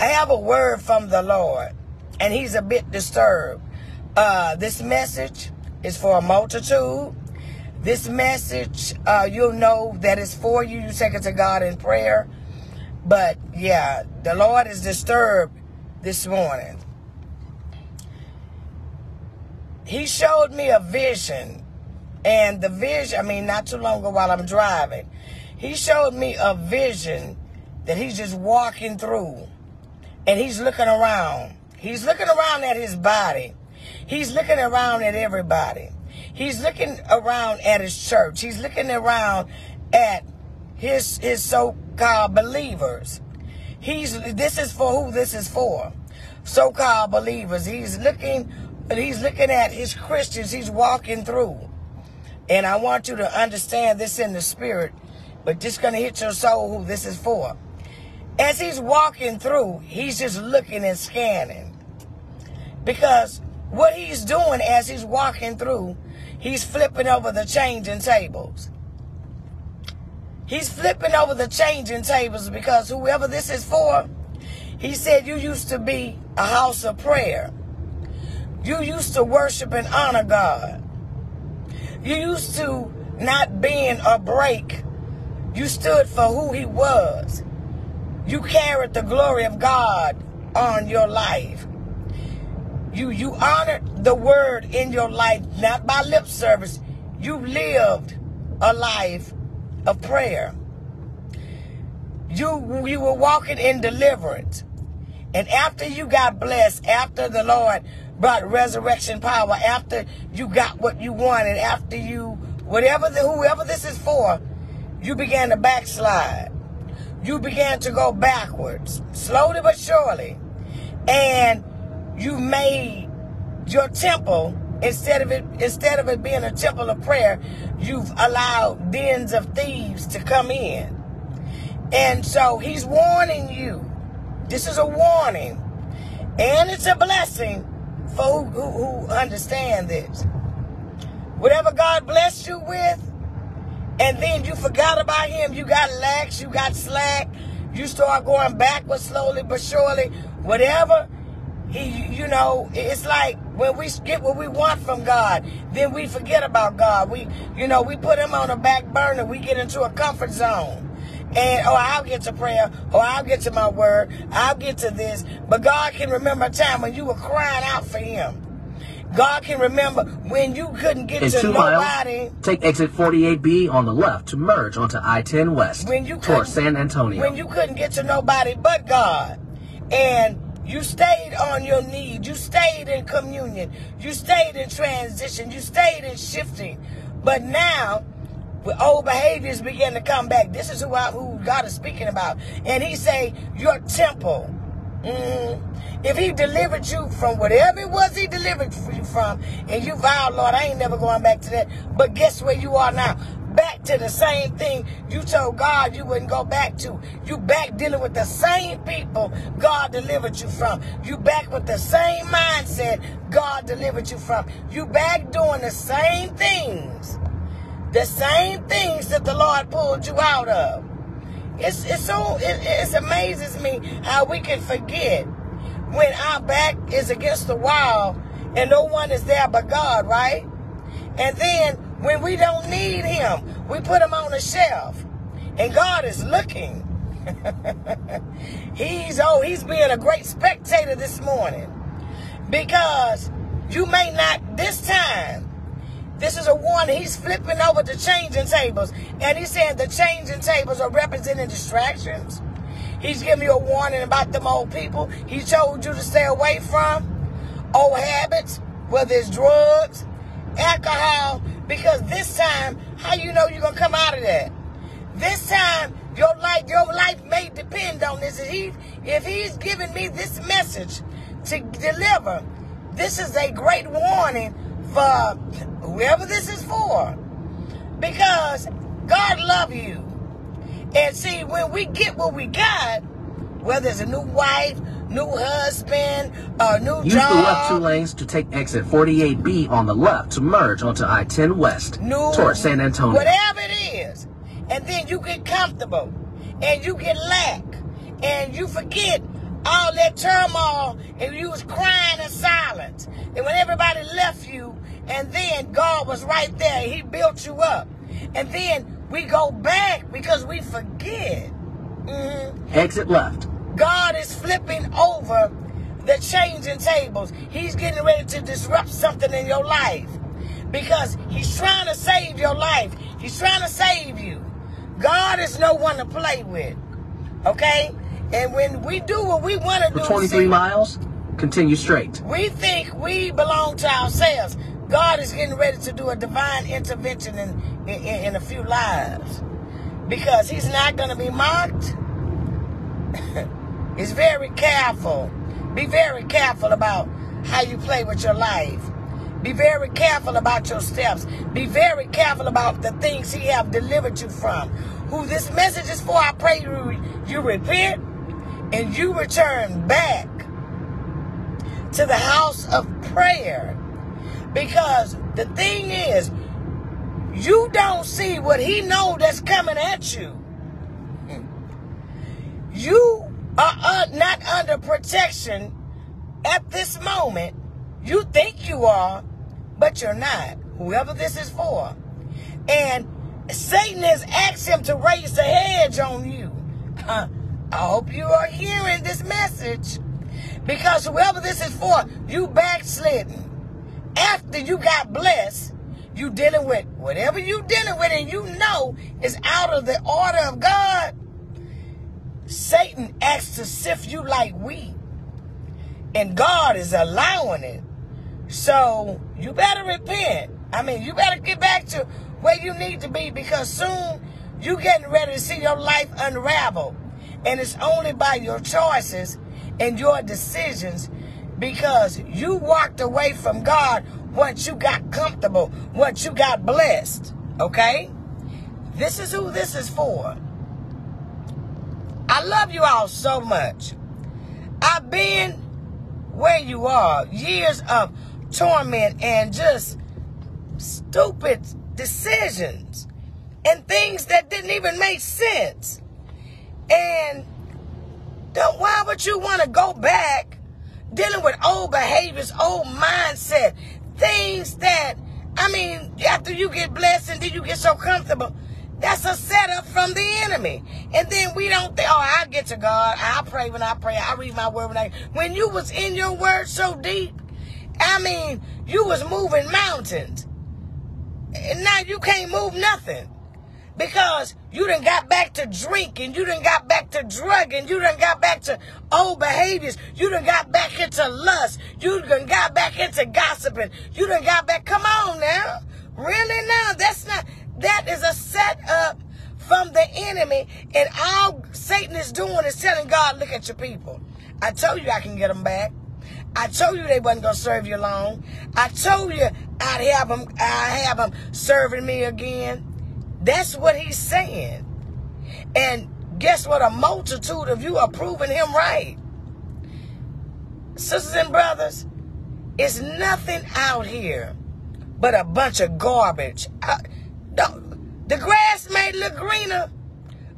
I have a word from the Lord, and he's a bit disturbed. Uh, this message is for a multitude. This message, uh, you'll know that it's for you. You take it to God in prayer. But yeah, the Lord is disturbed this morning. He showed me a vision. And the vision, I mean, not too long ago while I'm driving, he showed me a vision that he's just walking through. And he's looking around. He's looking around at his body. He's looking around at everybody. He's looking around at his church. He's looking around at his his so-called believers. He's this is for who this is for. So-called believers. He's looking he's looking at his Christians he's walking through. And I want you to understand this in the spirit, but just gonna hit your soul who this is for. As he's walking through, he's just looking and scanning. Because what he's doing as he's walking through, he's flipping over the changing tables. He's flipping over the changing tables because whoever this is for, he said you used to be a house of prayer. You used to worship and honor God. You used to not being a break. You stood for who he was. You carried the glory of God on your life. You you honored the word in your life, not by lip service. You lived a life of prayer. You you were walking in deliverance. And after you got blessed, after the Lord brought resurrection power, after you got what you wanted, after you whatever the whoever this is for, you began to backslide. You began to go backwards, slowly but surely. And you made your temple instead of it instead of it being a temple of prayer, you've allowed dens of thieves to come in. And so he's warning you. This is a warning. And it's a blessing for who, who, who understand this. Whatever God blessed you with, and then you forgot about him, you got lax, you got slack, you start going backwards slowly but surely, whatever he, you know, it's like when we get what we want from God, then we forget about God. We, you know, we put him on a back burner. We get into a comfort zone. And, oh, I'll get to prayer. Oh, I'll get to my word. I'll get to this. But God can remember a time when you were crying out for him. God can remember when you couldn't get In to two nobody. miles, take exit 48B on the left to merge onto I-10 West When you toward San Antonio. When you couldn't get to nobody but God. And you stayed on your knees. You stayed in communion. You stayed in transition. You stayed in shifting. But now, with old behaviors begin to come back. This is who, I, who God is speaking about. And he say, your temple. Mhm. If he delivered you from whatever it was he delivered you from, and you vowed, Lord, I ain't never going back to that. But guess where you are now? Back to the same thing you told God you wouldn't go back to. You back dealing with the same people God delivered you from. You back with the same mindset God delivered you from. You back doing the same things. The same things that the Lord pulled you out of. It's it's so it, it amazes me how we can forget when our back is against the wall and no one is there but God, right? And then when we don't need Him, we put Him on the shelf, and God is looking. he's oh, he's being a great spectator this morning because you may not this time. This is a warning. He's flipping over the changing tables. And he's saying the changing tables are representing distractions. He's giving you a warning about them old people he told you to stay away from. Old habits, whether it's drugs, alcohol. Because this time, how you know you're going to come out of that? This time, your life, your life may depend on this. If, he, if he's giving me this message to deliver, this is a great warning for whoever this is for. Because God love you. And see, when we get what we got, whether it's a new wife, new husband, a new Use job, the left two lanes to take exit 48B on the left to merge onto I-10 West new, toward San Antonio. whatever it is, and then you get comfortable, and you get lack, and you forget all that turmoil and you was crying in silence. And when everybody left you, and then God was right there, He built you up. And then we go back because we forget. Mm-hmm. Exit left. God is flipping over the changing tables. He's getting ready to disrupt something in your life because He's trying to save your life. He's trying to save you. God is no one to play with. Okay? And when we do what we want to do, 23 see, miles, continue straight. we think we belong to ourselves. God is getting ready to do a divine intervention in, in, in a few lives because He's not going to be mocked. He's very careful. Be very careful about how you play with your life. Be very careful about your steps. Be very careful about the things He have delivered you from. Who this message is for, I pray you, you repent and you return back to the house of prayer. Because the thing is, you don't see what he know that's coming at you. You are uh, not under protection at this moment. You think you are, but you're not. Whoever this is for. And Satan has asked him to raise the hedge on you. Uh, I hope you are hearing this message. Because whoever this is for, you backslidden. After you got blessed, you dealing with whatever you dealing with and you know is out of the order of God. Satan acts to sift you like wheat. And God is allowing it. So you better repent. I mean, you better get back to where you need to be because soon you getting ready to see your life unravel. And it's only by your choices and your decisions because you walked away from God once you got comfortable, once you got blessed. Okay? This is who this is for. I love you all so much. I've been where you are, years of torment and just stupid decisions and things that didn't even make sense. And don't, why would you want to go back dealing with old behaviors, old mindset, things that, I mean, after you get blessed and then you get so comfortable, that's a setup from the enemy. And then we don't think, oh, I get to God. I pray when I pray. I read my word when I, when you was in your word so deep, I mean, you was moving mountains. And now you can't move nothing. Because you done got back to drinking, you done got back to drugging, you done got back to old behaviors, you done got back into lust, you done got back into gossiping, you done got back, come on now. Really now? That's not, that is a setup from the enemy and all Satan is doing is telling God, look at your people. I told you I can get them back. I told you they wasn't gonna serve you long. I told you I'd have them. I have them serving me again. That's what he's saying. And guess what? A multitude of you are proving him right. Sisters and brothers, it's nothing out here but a bunch of garbage. The grass may look greener,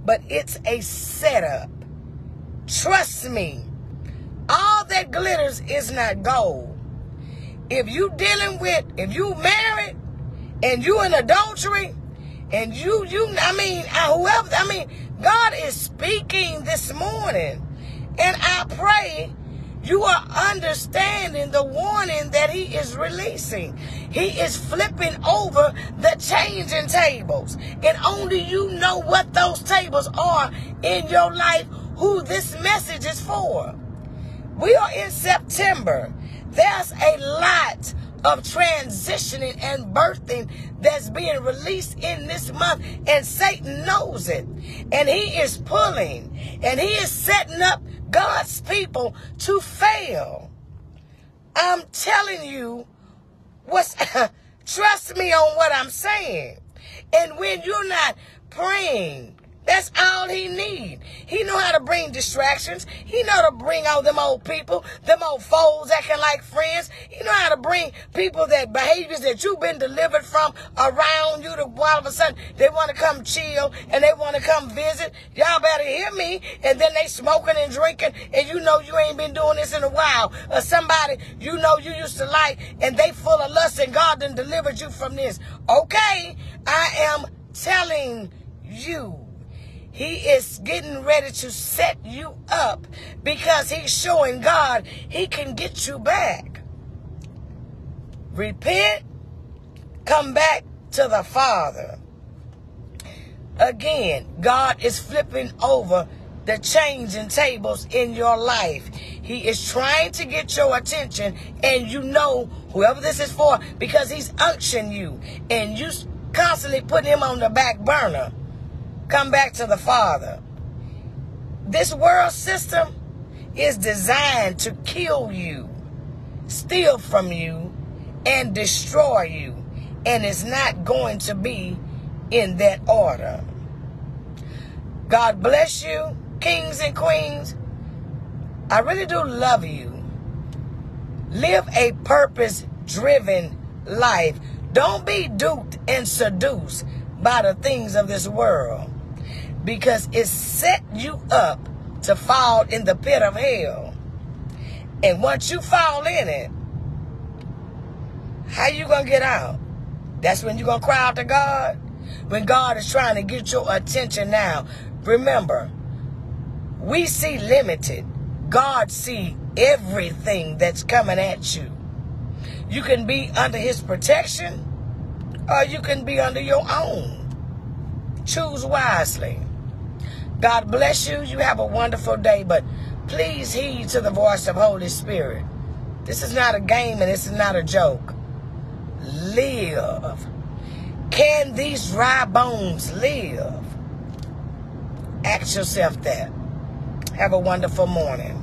but it's a setup. Trust me. All that glitters is not gold. If you dealing with, if you married and you in adultery, and you, you, I mean, whoever, I mean, God is speaking this morning. And I pray you are understanding the warning that he is releasing. He is flipping over the changing tables. And only you know what those tables are in your life, who this message is for. We are in September. There's a lot of transitioning and birthing that's being released in this month, and Satan knows it. And he is pulling, and he is setting up God's people to fail. I'm telling you, what's trust me on what I'm saying. And when you're not praying, That's all he need. He know how to bring distractions. He know to bring all them old people, them old foes acting like friends. He know how to bring people that behaviors that you've been delivered from around you to all of a sudden they want to come chill and they want to come visit. Y'all better hear me. And then they smoking and drinking and you know you ain't been doing this in a while. Or somebody you know you used to like and they full of lust and God done delivered you from this. Okay, I am telling you. He is getting ready to set you up because he's showing God he can get you back. Repent, come back to the Father. Again, God is flipping over the changing tables in your life. He is trying to get your attention, and you know whoever this is for because he's unctioning you, and you constantly put him on the back burner. Come back to the Father. This world system is designed to kill you, steal from you, and destroy you. And it's not going to be in that order. God bless you, kings and queens. I really do love you. Live a purpose driven life. Don't be duped and seduced by the things of this world because it set you up to fall in the pit of hell. And once you fall in it, how you gonna get out? That's when you gonna cry out to God? When God is trying to get your attention now. Remember, we see limited. God see everything that's coming at you. You can be under his protection or you can be under your own. Choose wisely. God bless you. You have a wonderful day, but please heed to the voice of Holy Spirit. This is not a game and this is not a joke. Live. Can these dry bones live? Ask yourself that. Have a wonderful morning.